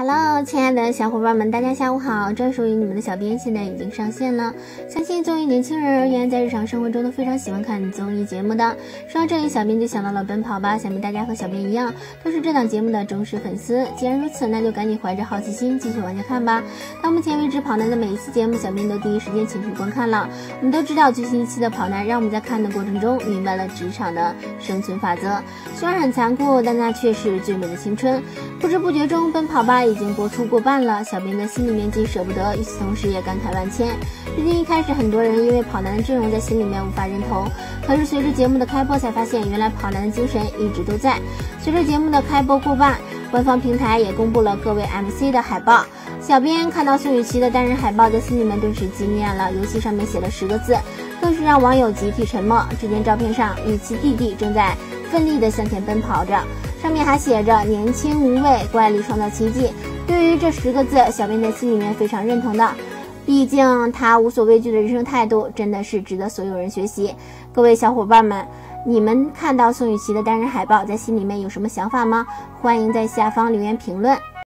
Hello，亲爱的小伙伴们，大家下午好！专属于你们的小编现在已经上线了。相信作为年轻人而言，在日常生活中都非常喜欢看综艺节目的。说到这里，小编就想到了《奔跑吧》，想必大家和小编一样，都是这档节目的忠实粉丝。既然如此，那就赶紧怀着好奇心继续往下看吧。到目前为止，跑男的每一期节目，小编都第一时间前去观看了。我们都知道，最新一期的跑男，让我们在看的过程中明白了职场的生存法则。虽然很残酷，但那却是最美的青春。不知不觉中，《奔跑吧》已经播出过半了，小编的心里面既舍不得，与此同时也感慨万千。毕竟一开始很多人因为跑男的阵容在心里面无法认同，可是随着节目的开播，才发现原来跑男的精神一直都在。随着节目的开播过半，官方平台也公布了各位 MC 的海报。小编看到宋雨琦的单人海报，在心里面顿时惊艳了，尤其上面写了十个字，更是让网友集体沉默。只见照片上，雨琦弟弟正在奋力地向前奔跑着。上面还写着“年轻无畏，怪力创造奇迹”。对于这十个字，小编在心里面非常认同的。毕竟他无所畏惧的人生态度，真的是值得所有人学习。各位小伙伴们，你们看到宋雨琦的单人海报，在心里面有什么想法吗？欢迎在下方留言评论。